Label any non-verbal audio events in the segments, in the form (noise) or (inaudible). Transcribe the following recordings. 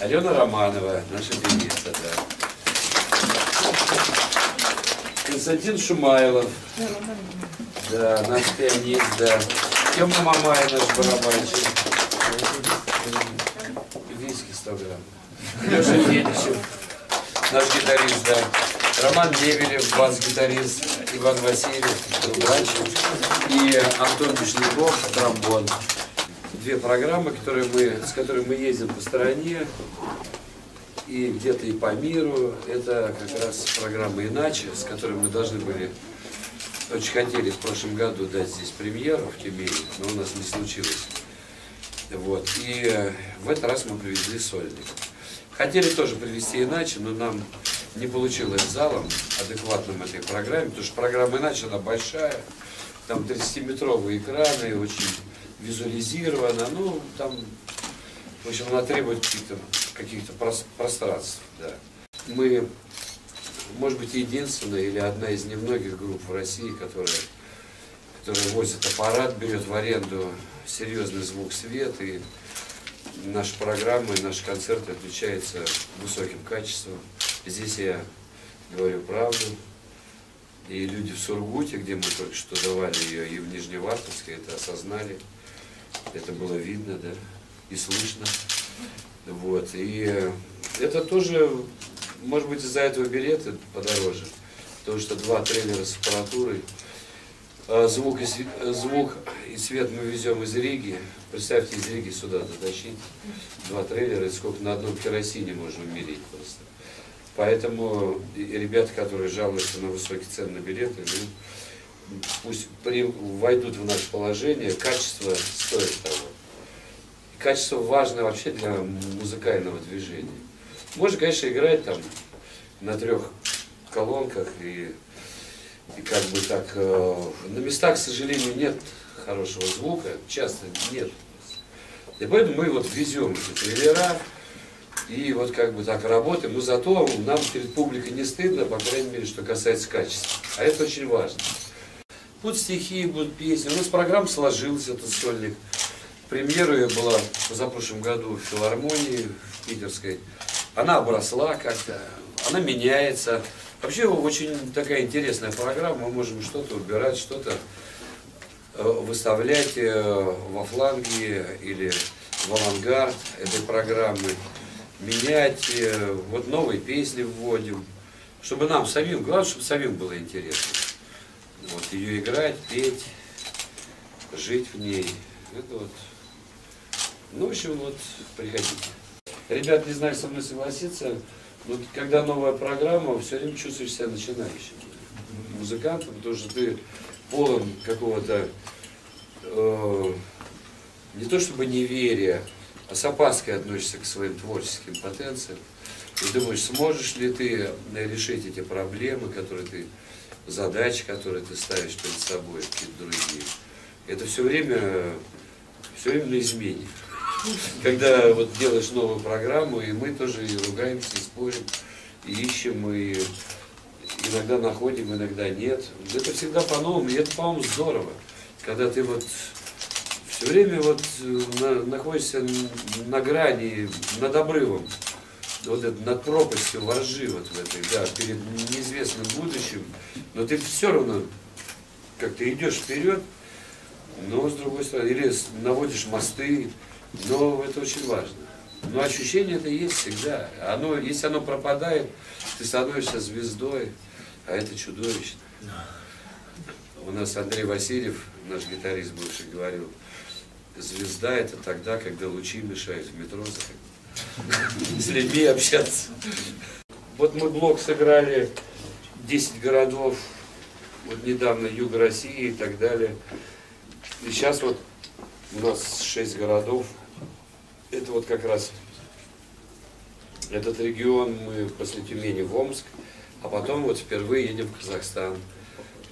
Алена Романова, наша певица, да. Константин Шумайлов, да, наш пианист, да. Тёма Мамай, наш барабанщик. Виски 100 грамм. Леша Федичев, наш гитарист, да. Роман Лебелев, бас-гитарист, Иван Васильев, трубач, и Антон Мишняков, тромбон. Две программы, которые мы, с которыми мы ездим по стране и где-то и по миру. Это как раз программа «Иначе», с которой мы должны были, очень хотели в прошлом году дать здесь премьеру в Тюмени, но у нас не случилось. Вот. И э, в этот раз мы привезли сольник. Хотели тоже привезти иначе, но нам не получилось залом адекватным этой программе, потому что программа иначе, она большая, там 30-метровые экраны, очень визуализирована, ну, там, в общем, она требует каких-то каких пространств, да. Мы, может быть, единственная или одна из немногих групп в России, которая, которая возит аппарат, берет в аренду серьезный звук, свет, и наша программа и наши концерты отличаются высоким качеством. Здесь я говорю правду. И люди в Сургуте, где мы только что давали ее, и в Нижневартовске это осознали. Это было видно, да, и слышно. Вот. И это тоже, может быть, из-за этого билеты подороже. Потому что два трейлера с аппаратурой. А звук и, звук и свет мы везем из Риги. Представьте, из Риги сюда дотащить. Два трейлера, и сколько на одном керосине можно умереть просто. Поэтому ребята, которые жалуются на высокие цены на билеты, ну, пусть при, войдут в наше положение, качество стоит того. Качество важно вообще для музыкального движения. Можно, конечно, играть там на трех колонках и, и как бы так, э, на местах, к сожалению, нет хорошего звука, часто нет. И поэтому мы вот везем эти трейлера, и вот как бы так работаем, но зато нам перед публикой не стыдно, по крайней мере, что касается качества. А это очень важно. Будут стихи, будут песни. У нас программа сложилась, этот сольник. Премьера ее была в позапрошлом году в филармонии в питерской. Она обросла как-то, она меняется. Вообще очень такая интересная программа. Мы можем что-то убирать, что-то э, выставлять э, во фланге или в авангард этой программы менять, э, вот новые песни вводим, чтобы нам самим, главное, чтобы самим было интересно. Вот, ее играть, петь, жить в ней. Это вот. Ну, в общем, вот, приходите. Ребят, не знаю, со мной согласиться, но когда новая программа, все время чувствуешь себя начинающим музыкантом, потому что ты полон какого-то, э, не то чтобы неверия, а с опаской относишься к своим творческим потенциям. И думаешь, сможешь ли ты решить эти проблемы, которые ты, задачи, которые ты ставишь перед собой, какие-то другие. Это все время, все время на измене. (laughs) Когда вот делаешь новую программу, и мы тоже и ругаемся, и спорим, и ищем, и иногда находим, иногда нет. Это всегда по-новому, и это, по-моему, здорово. Когда ты вот все время вот э, на, находишься на грани, над обрывом, вот это, над пропастью воржи вот в этой, да, перед неизвестным будущим, но ты все равно как ты идешь вперед, но с другой стороны, или наводишь мосты, но это очень важно. Но ощущение это есть всегда. Оно, если оно пропадает, ты становишься звездой, а это чудовищно. У нас Андрей Васильев, наш гитарист бывший, говорил, звезда это тогда, когда лучи мешают в метро с людьми общаться. Вот мы блок сыграли 10 городов, вот недавно Юг России и так далее. И сейчас вот у нас 6 городов. Это вот как раз этот регион мы после Тюмени в Омск, а потом вот впервые едем в Казахстан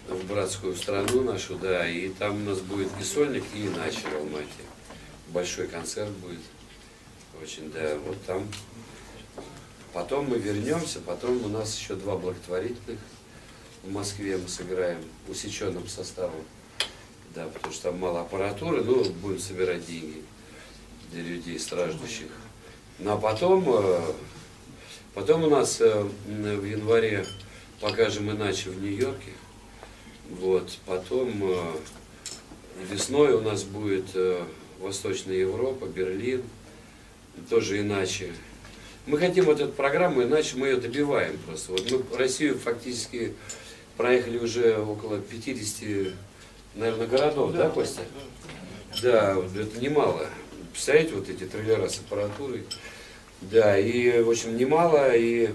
в братскую страну нашу, да, и там у нас будет и сольник, и иначе в Алмате. Большой концерт будет. Очень, да, вот там. Потом мы вернемся, потом у нас еще два благотворительных в Москве мы сыграем усеченным составом. Да, потому что там мало аппаратуры, но будем собирать деньги для людей страждущих. Ну а потом, э, потом у нас э, в январе покажем иначе в Нью-Йорке. Вот, потом э, весной у нас будет Восточная Европа, Берлин, тоже иначе. Мы хотим вот эту программу, иначе мы ее добиваем просто. Вот мы Россию фактически проехали уже около 50, наверное, городов, да, да Костя? Да, это немало. Представляете, вот эти трейлера с аппаратурой. Да, и, в общем, немало. И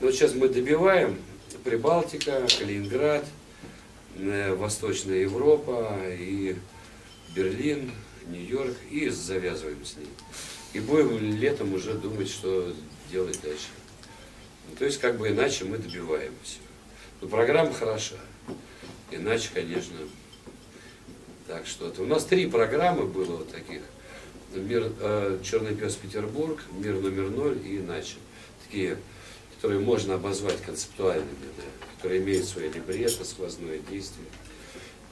вот сейчас мы добиваем Прибалтика, Калининград, э, Восточная Европа и Берлин, Нью-Йорк, и завязываем с ней. И будем летом уже думать, что делать дальше. Ну, то есть, как бы иначе мы добиваем все. Но программа хороша. Иначе, конечно, так что-то. У нас три программы было вот таких. Мир, э, Черный пес Петербург, Мир номер ноль и иначе. Такие, которые можно обозвать концептуальными, да, которые имеют свои либретто, сквозное действие,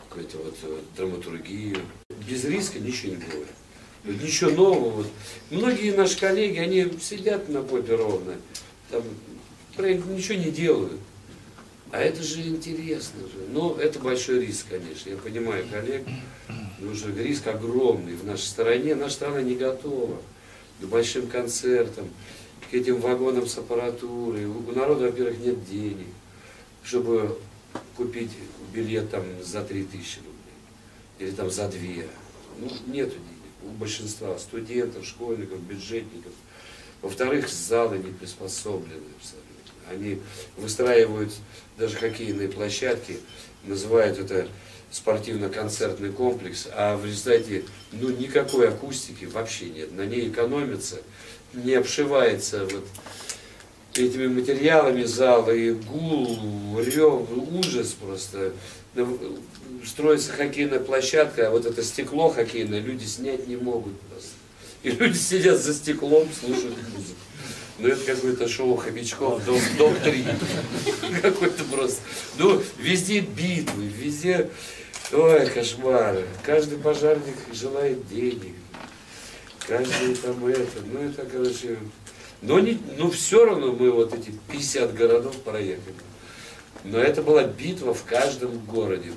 какую-то вот, вот драматургию. Без риска ничего не бывает. Ничего нового. Многие наши коллеги, они сидят на попе ровно, там, ничего не делают. А это же интересно же. Но это большой риск, конечно. Я понимаю коллег, но уже риск огромный в нашей стране. Наша страна не готова к большим концертам, к этим вагонам с аппаратурой. У народа, во-первых, нет денег, чтобы купить билет там за 3000 рублей или там за 2. Ну, нету денег у большинства студентов, школьников, бюджетников. Во-вторых, залы не приспособлены абсолютно. Они выстраивают даже хоккейные площадки, называют это спортивно-концертный комплекс, а в результате ну, никакой акустики вообще нет. На ней экономится, не обшивается вот этими материалами зала, и гул, рев, ужас просто. Строится хоккейная площадка, а вот это стекло хоккейное люди снять не могут просто. И люди сидят за стеклом, слушают музыку. Ну это какое-то шоу хомячков, дом, дом 3. Какой-то просто. Ну, везде битвы, везде. Ой, кошмар. Каждый пожарник желает денег. Каждый там это. Ну это, короче. Но, не, но все равно мы вот эти 50 городов проехали. Но это была битва в каждом городе.